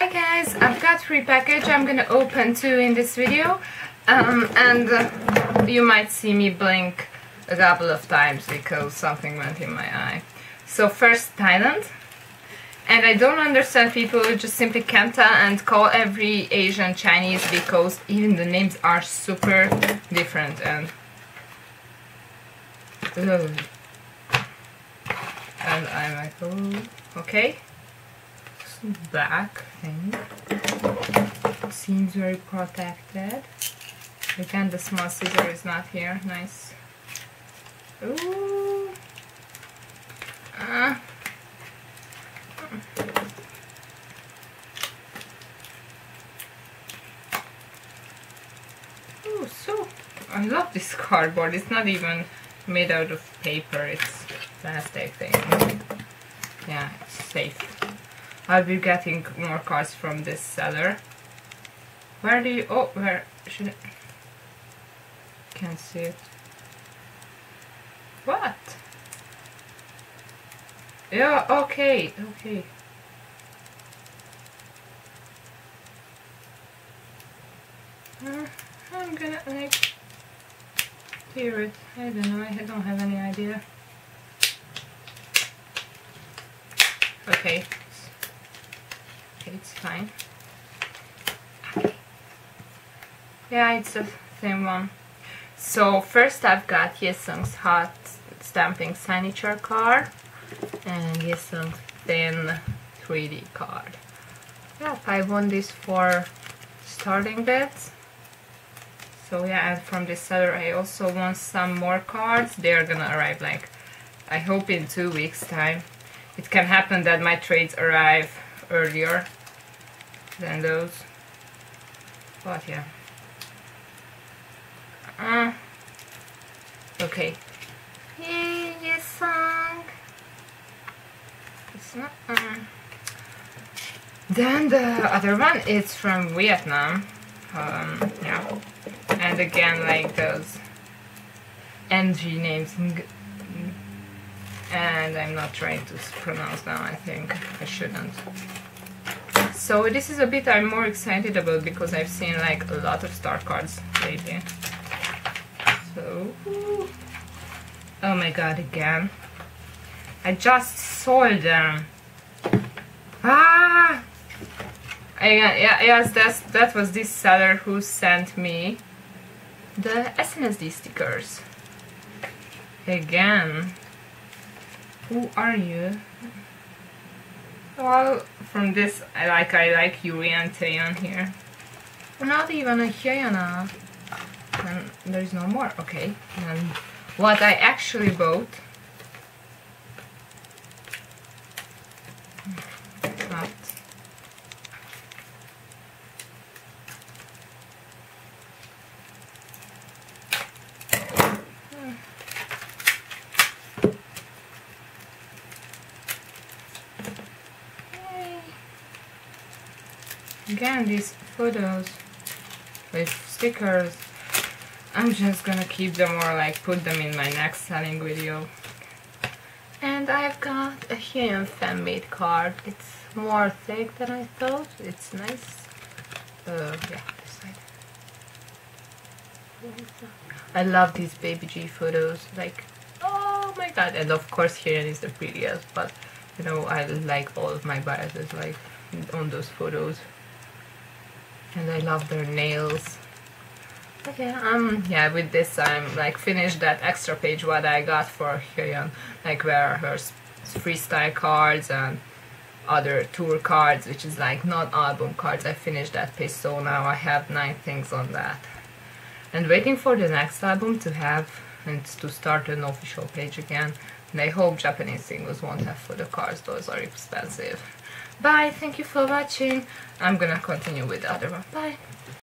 Hi guys, I've got three packages. I'm gonna open two in this video um, and uh, you might see me blink a couple of times because something went in my eye. So first Thailand and I don't understand people who just simply Kenta and call every Asian Chinese because even the names are super different and and I'm like oh okay black thing. Seems very protected. Again, the small scissor is not here. Nice. Ooh. Uh. Ooh, so I love this cardboard. It's not even made out of paper. It's plastic thing. Yeah, it's safe. I'll be getting more cards from this seller. Where do you... Oh, where... Should I... Can't see it. What? Yeah, okay, okay. Uh, I'm gonna, like... Hear it. I don't know, I don't have any idea. Okay, it's fine. Yeah, it's the same one. So first I've got Yesung's hot stamping signature card and Yesung's thin 3D card. Yeah, I won this for starting bits. So yeah, and from this seller I also want some more cards. They're gonna arrive like, I hope in two weeks time. It can happen that my trades arrive earlier than those. But yeah. Uh, okay. This song. It's not. Um. Then the other one is from Vietnam. Um, yeah. And again, like those NG names. And I'm not trying to pronounce them, I think I shouldn't. So this is a bit I'm more excited about because I've seen like a lot of star cards lately. So, oh my god, again. I just sold them. Ah! I, yeah, yes, that's, that was this seller who sent me the SNSD stickers. Again. Who are you? Well, from this, I like I like Yuri and Taeyeon here. Not even a Hyuna. Uh, and there's no more. Okay. And what I actually bought not again these photos with stickers. I'm just gonna keep them or like put them in my next selling video. And I've got a Hyoyeon fan made card. It's more thick than I thought. It's nice. Uh, yeah this side. I love these baby G photos. Like oh my god. And of course Hyoyeon is the prettiest but you know I like all of my biases like on those photos and I love their nails. Okay um yeah with this I'm like finished that extra page what I got for Hyoyeon like where her freestyle cards and other tour cards which is like not album cards. I finished that page so now I have nine things on that. And waiting for the next album to have and to start an official page again. And I hope Japanese singles won't have the cards. Those are expensive Bye, thank you for watching. I'm gonna continue with the other one. Bye.